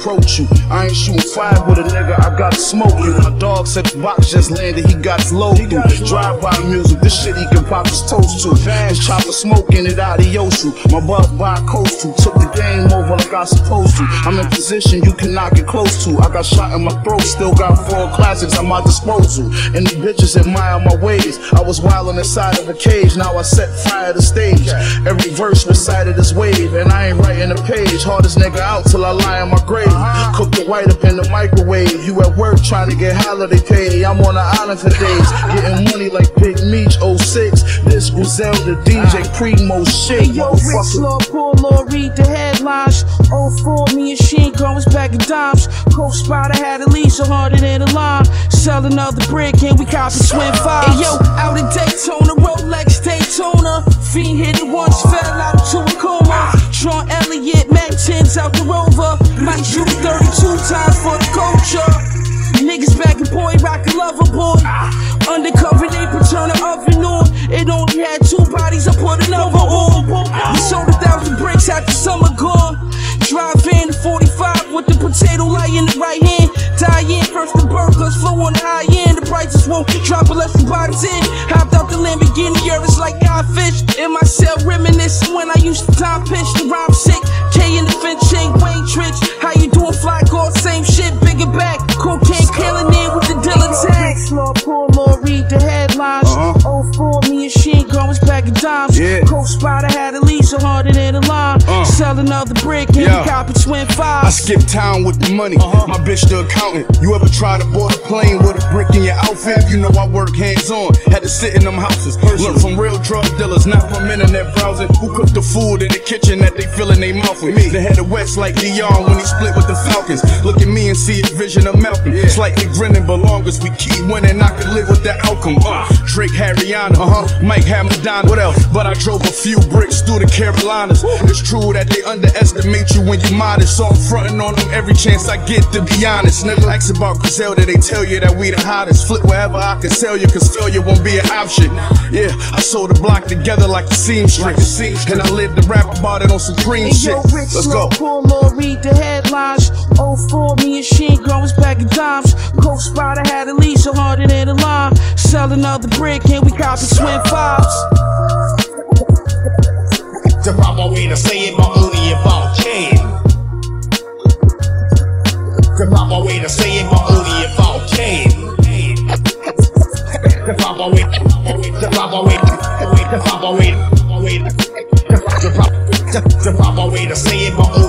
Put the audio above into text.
approach you. I ain't shooting fire with a nigga, I got smoke you. My dog said the box just landed, he got slow through. Drive by music, this shit he can pop his toast to. His chopper smoking it out of Yosu. My buck by coastal, took the game over like I supposed to. I'm in position you cannot get close to. I got shot in my throat, still got four classics at my disposal. And the bitches admire my ways. I was wild on the side of a cage, now I set fire to stage. Every verse recited this wave, and I ain't writing a page. Hardest nigga out till I lie in my grave. Cook the white up in the microwave. You at work trying to get holiday pay. I'm on the island for days, getting money like Big Meech 06. This Griselda DJ Premo shit. Hey, yo, Rich. Law, poor Law, read the headlines. 04, me and Sheen going back of dimes. Cold Spider had a hundred in the line. Sell another brick and we copy twin fives. Hey, yo, out in Daytona, Rolex Daytona. Fiend hit it once, fell out out the rover. My shoot 32 times for the culture. Niggas back and boy, rock a lover boy. Undercover, they the oven on. It only had two bodies, I put another on. We sold a thousand bricks after summer gone. Drive in 45 with the potato light in the right hand. Die in first the burglars, flow on the high end. The prices won't drop unless the bottoms in. The Lamborghini, it's like I fish. In my cell, reminiscing when I used to time pitch the rhyme sick. K in the Finch, chain, Wayne Trich. How you doing, fly call, same shit, bigger back. Cocaine killing in with the Dylan tag. Law, poor law, read the headlines. Uh-huh. 04, me and Sheen going back in dimes. Yeah. Cold Spider had a Sell another brick and Yeah. we copy twin five. I skip town with the money. My bitch the accountant. You ever try to board a plane with a brick in your outfit? You know I work hands on. Had to sit in them houses. Learn from real drug dealers, not from internet browsing. Who cook the food in the kitchen that they fill in their mouth with? Me. The head of West like Leon when he split with the Falcons. Look at me and see a vision of Malcolm. Slightly grinning, but long as we keep winning, I can live with the outcome. Uh, Drake had Rihanna, uh-huh. Mike had Madonna. What else? But I drove a few bricks through the Carolinas. It's true that they underestimate you when you modest. So I'm frontin' on them every chance I get, to be honest. Nigga, ask about Griselda, they tell you that we the hottest. Flip wherever I can sell you, cause failure won't be an option. Yeah, I sold the block together like a seamstress. And I lived to rap about it on Supreme Hey, shit. yo, Let's go. poor law, read the headlines. 04, me and Sheen going back in dimes. Cold Spider had at least a hundred in the line. Sell another brick and we copy twin fives. Way to say it, but only about can. Way to say it, but only about can. The proper way, the proper way, the proper way, the proper way, the